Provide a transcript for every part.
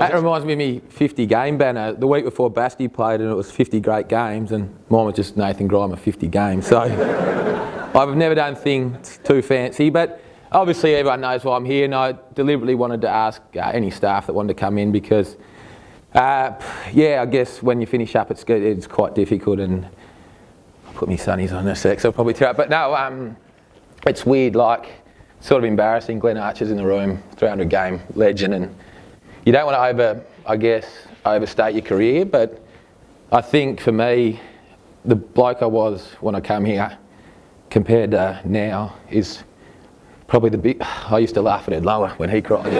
That reminds me of me 50 game banner. The week before Basti played, and it was 50 great games, and mine was just Nathan Grima 50 games. So I've never done things too fancy, but obviously everyone knows why I'm here, and I deliberately wanted to ask uh, any staff that wanted to come in because, uh, yeah, I guess when you finish up, it's it's quite difficult, and I'll put my sunnies on in a sec, so I'll probably tear up. But no, um, it's weird, like sort of embarrassing. Glenn Archer's in the room, 300 game legend, and you don't want to over, I guess, overstate your career, but I think for me, the bloke I was when I came here compared to now is probably the big. I used to laugh at Ed Lower when he cried.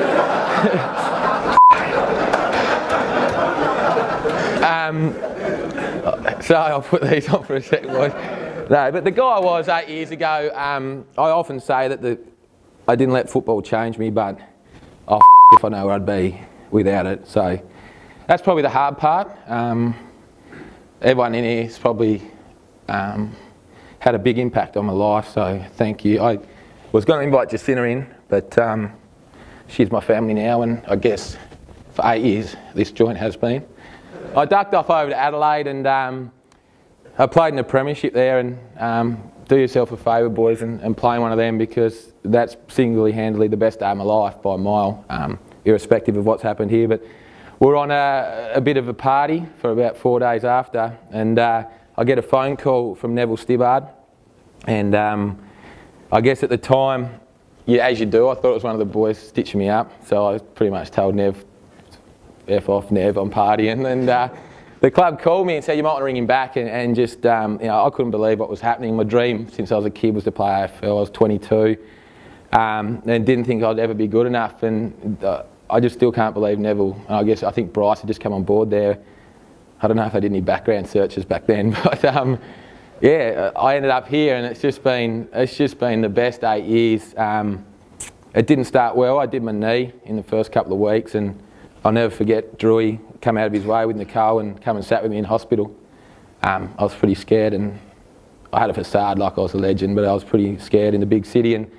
um, so I'll put these on for a second. No, but the guy I was eight years ago, um, I often say that the, I didn't let football change me, but oh, if I know where I'd be without it. So that's probably the hard part. Um, everyone in here has probably um, had a big impact on my life, so thank you. I was going to invite Jacinta in, but um, she's my family now, and I guess for eight years this joint has been. I ducked off over to Adelaide and um, I played in the premiership there and um, do yourself a favour boys and, and play one of them because that's singularly handily the best day of my life by a mile. Um, irrespective of what's happened here. But we're on a, a bit of a party for about four days after, and uh, I get a phone call from Neville Stibbard, and um, I guess at the time, yeah, as you do, I thought it was one of the boys stitching me up, so I pretty much told Nev, F off Nev, I'm partying, and uh, the club called me and said you might want to ring him back, and, and just, um, you know, I couldn't believe what was happening. My dream since I was a kid was to play AFL. I was 22 um, and didn't think I'd ever be good enough. And uh, I just still can't believe Neville. And I guess I think Bryce had just come on board there. I don't know if I did any background searches back then, but um, yeah, I ended up here, and it's just been it's just been the best eight years. Um, it didn't start well. I did my knee in the first couple of weeks, and I'll never forget Drewy come out of his way with Nicole and come and sat with me in hospital. Um, I was pretty scared, and I had a facade like I was a legend, but I was pretty scared in the big city. And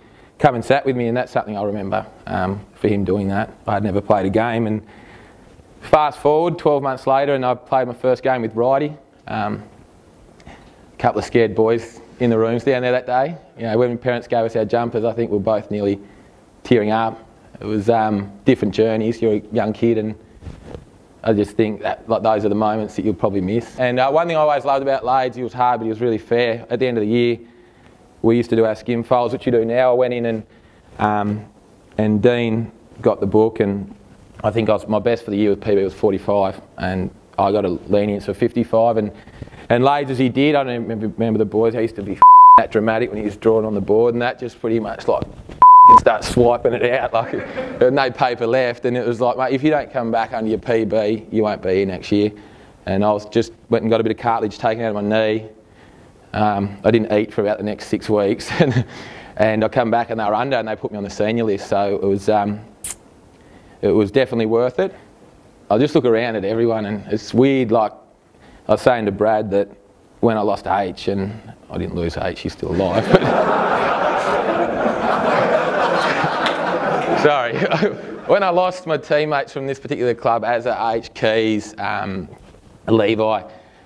come and sat with me, and that's something I remember um, for him doing that. I had never played a game, and fast forward 12 months later, and I played my first game with Righty. Um, a couple of scared boys in the rooms down there that day. You know, when parents gave us our jumpers, I think we were both nearly tearing up. It was um, different journeys. You're a young kid, and I just think that like, those are the moments that you'll probably miss. And uh, one thing I always loved about Lades, he was hard, but he was really fair. At the end of the year, we used to do our skinfolds, which you do now. I went in and um, and Dean got the book, and I think I was, my best for the year with PB was 45, and I got a lenience of 55. And and late as he did, I don't remember, remember the boys. he used to be that dramatic when he was drawing on the board, and that just pretty much like start swiping it out like there no paper left, and it was like, mate, if you don't come back under your PB, you won't be here next year. And I was just went and got a bit of cartilage taken out of my knee, um, I didn't eat for about the next six weeks, and I come back and they were under, and they put me on the senior list. So it was um, it was definitely worth it. I just look around at everyone, and it's weird. Like I was saying to Brad that when I lost H, and I didn't lose H, he's still alive. Sorry. when I lost my teammates from this particular club, as H, Keys, um, Levi,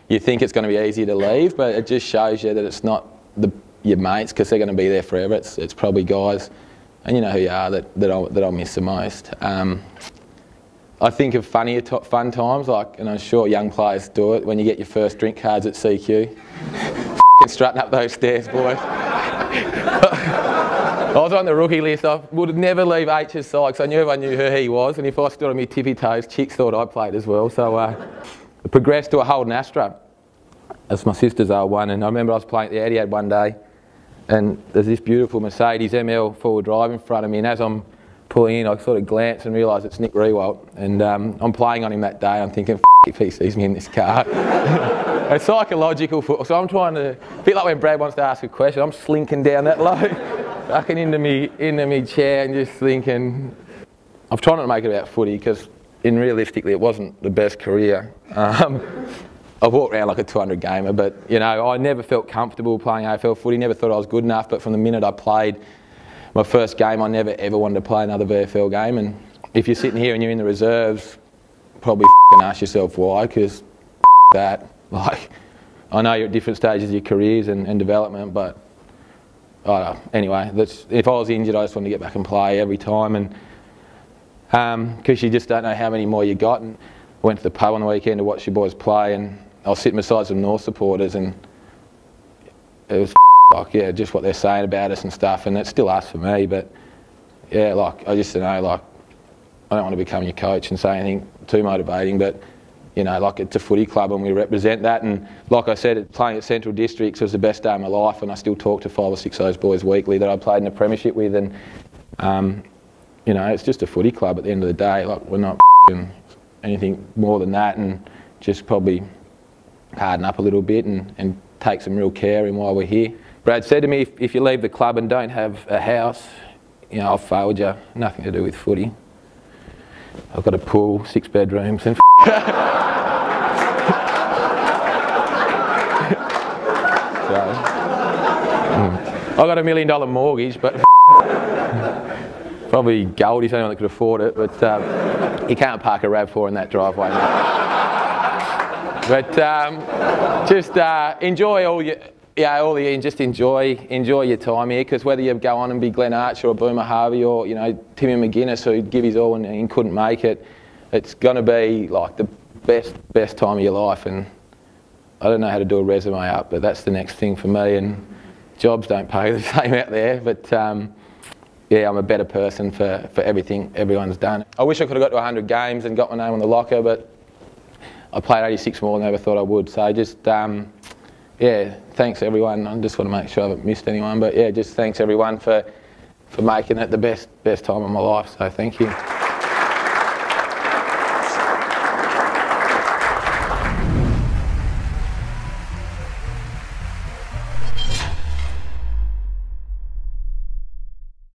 you think it's going to be easy to leave, but it just shows you that it's not the, your mates because they're going to be there forever. It's, it's probably guys, and you know who you are, that, that, I'll, that I'll miss the most. Um, I think of funnier fun times, like, and I'm sure young players do it, when you get your first drink cards at CQ. strutting up those stairs, boys. I was on the rookie list. I would never leave H's side because I knew everyone knew who he was. And if I stood on my tippy toes, chicks thought I played as well. So uh, progressed to a Holden Astra. That's my sister's old one, and I remember I was playing at the Etihad one day, and there's this beautiful Mercedes ML forward drive in front of me, and as I'm pulling in, I sort of glance and realise it's Nick Riewoldt, and um, I'm playing on him that day. I'm thinking, if he sees me in this car. a psychological foot. So I'm trying to, bit like when Brad wants to ask a question, I'm slinking down that low, ducking into me, into me chair and just thinking, I'm trying to make it about footy because in realistically, it wasn't the best career. Um, I've walked around like a 200 gamer, but you know, I never felt comfortable playing AFL footy. Never thought I was good enough. But from the minute I played my first game, I never ever wanted to play another VFL game. And if you're sitting here and you're in the reserves, probably ask yourself why, because that. Like, I know you're at different stages of your careers and, and development, but uh, anyway, if I was injured, I just wanted to get back and play every time, and because um, you just don't know how many more you got. And I went to the pub on the weekend to watch your boys play, and I was sitting beside some North supporters, and it was like, yeah, just what they're saying about us and stuff, and it's still us for me, but yeah, like, I just don't know, like, I don't want to become your coach and say anything too motivating, but you know, like it's a footy club and we represent that. And like I said, playing at Central Districts was the best day of my life, and I still talk to five or six of those boys weekly that I played in the premiership with. And um, you know, it's just a footy club at the end of the day. Like we're not anything more than that, and just probably harden up a little bit and, and take some real care in while we're here. Brad said to me, if, if you leave the club and don't have a house, you know, I've failed you. Nothing to do with footy. I've got a pool, six bedrooms, and. Hmm. I've got a million dollar mortgage, but probably Goldie's the only one that could afford it. But um, you can't park a Rav4 in that driveway. but um, just uh, enjoy all your. Yeah, all the just enjoy enjoy your time here because whether you go on and be Glenn Archer or Boomer Harvey or you know Timmy McGuinness who give his all and, and couldn't make it, it's going to be like the best best time of your life. And I don't know how to do a resume up, but that's the next thing for me. And jobs don't pay the same out there, but um, yeah, I'm a better person for, for everything everyone's done. I wish I could have got to 100 games and got my name on the locker, but I played 86 more than I ever thought I would. So just, um, yeah, thanks everyone. I just want to make sure I haven't missed anyone, but yeah, just thanks everyone for, for making it the best, best time of my life. So thank you.